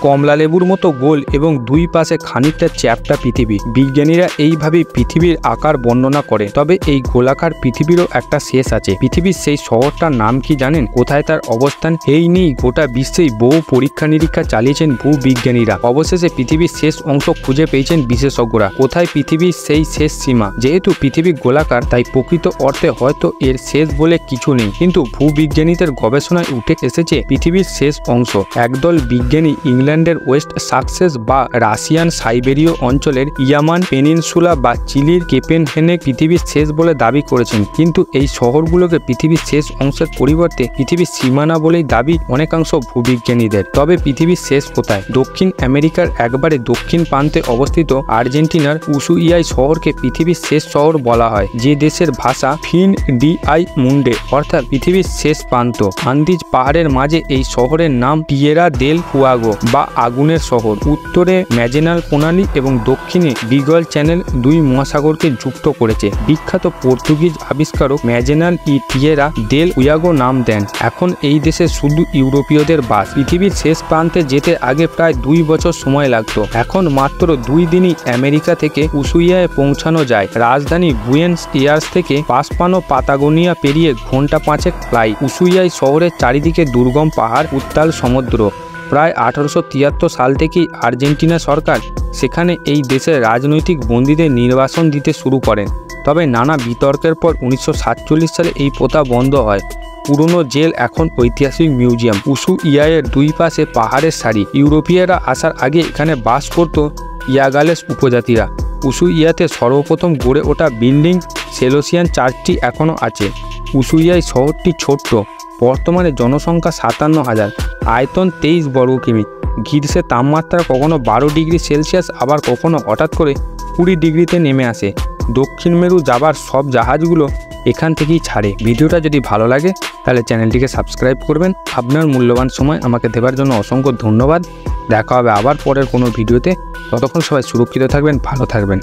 কমলা লেবুর মতো গোল এবং দুই পাশে খানিকটা চ্যাপ্টা পৃথিবী। বিজ্ঞানীরা এইভাবে পৃথিবীর আকার বর্ণনা করে, তবে এই গোলাকার পৃথিবীরও একটা শেষ আছে। পৃথিবীর সেই শহরটার নাম কি জানেন? কোথায় তার অবস্থান? এই নিয়েই গোটা বিশ্বেই বহু পরীক্ষা নিরীক্ষা চালিয়েছেন ভূবিজ্ঞানীরা। অবশেষে পৃথিবীর শেষ অংশ খুঁজে পেয়েছেন বিশেষজ্ঞরা। কোথায় পৃথিবীর সেই শেষ সীমা? যেহেতু পৃথিবী গোলাকার, তাই প্রকৃত অর্থে হয়তো এর শেষ বলে কিছু নেই। কিন্তু ভূবিজ্ঞানীদের গবেষণায় উঠে এসেছে পৃথিবীর শেষ অংশ। একদল বিজ্ঞানী ইংল্যান্ডের ওয়েস্ট সাকসেস বা রাশিয়ান সাইবেরীয় অঞ্চলের ইয়ামান পেনিনসুলা বা চিলির কেপেনহেনে পৃথিবীর শেষ বলে দাবি করেছেন। কিন্তু এই শহরগুলোকে পৃথিবীর শেষ অংশের পরিবর্তে পৃথিবীর সীমানা বলেই দাবি অনেকাংশ ভূবিজ্ঞানীদের। তবে পৃথিবীর শেষ কোথায়? দক্ষিণ আমেরিকার একবারে দক্ষিণ প্রান্তে অবস্থিত আর্জেন্টিনার উসুইয়াই শহরকে পৃথিবীর শেষ শহর বলা হয়, যে দেশের ভাষা ফিন ডি আই মুন্ডে, অর্থাৎ পৃথিবীর শেষ প্রান্ত। আন্দিজ পাহাড়ের মাঝে এই শহরের নাম টিয়েরা দেল কুয়াগো বা আগুনের শহর। উত্তরে ম্যাজেনাল প্রণালী এবং দক্ষিণে বিগল চ্যানেল দুই মহাসাগরকে যুক্ত করেছে। বিখ্যাত পর্তুগিজ আবিষ্কারক ম্যাজেনাল ই টিয়েরা দেল উয়াগো নাম দেন। এখন এই দেশে শুধু ইউরোপীয়দের বাস। পৃথিবীর শেষ প্রান্তে যেতে আগে প্রায় দুই বছর সময় লাগত। এখন মাত্র দুই দিনই আমেরিকা থেকে উসুইয়ায় পৌঁছানো যায়। রাজধানী বুয়েন্স এয়ার্স থেকে পাসপানো পাতাগোনিয়া পেরিয়ে ঘণ্টা পাঁচেক ফ্লাই উসুইয়াই শহরের চারিদিকে দুর্গম পাহাড়, উত্তাল সমুদ্র। প্রায় আঠারোশো তিয়াত্তর সাল থেকেই আর্জেন্টিনা সরকার সেখানে এই দেশের রাজনৈতিক বন্দীদের নির্বাসন দিতে শুরু করেন। তবে নানা বিতর্কের পর উনিশশো সাতচল্লিশ সালে এই প্রথা বন্ধ হয়। পুরনো জেল এখন ঐতিহাসিক মিউজিয়াম। উসু ইয়ায়ের দুই পাশে পাহাড়ের সারি। ইউরোপীয়রা আসার আগে এখানে বাস করত ইয়াগালেস উপজাতিরা। উসু ইয়াতে সর্বপ্রথম গড়ে ওঠা বিল্ডিং সেলোসিয়ান চার্চটি এখনও আছে। উসুইয়াই শহরটি ছোট্ট। বর্তমানে জনসংখ্যা সাতান্ন হাজার, আয়তন তেইশ বর্গ কিমি। গ্রীষ্মের তাপমাত্রা কখনো বারো ডিগ্রি সেলসিয়াস, আবার কখনো হঠাৎ করে কুড়ি ডিগ্রিতে নেমে আসে। দক্ষিণ মেরু যাবার সব জাহাজগুলো এখান থেকেই ছাড়ে। ভিডিওটা যদি ভালো লাগে, তাহলে চ্যানেলটিকে সাবস্ক্রাইব করবেন। আপনার মূল্যবান সময় আমাকে দেওয়ার জন্য অসংখ্য ধন্যবাদ। দেখা হবে আবার পরের কোনো ভিডিওতে। ততক্ষণ সবাই সুরক্ষিত থাকবেন, ভালো থাকবেন।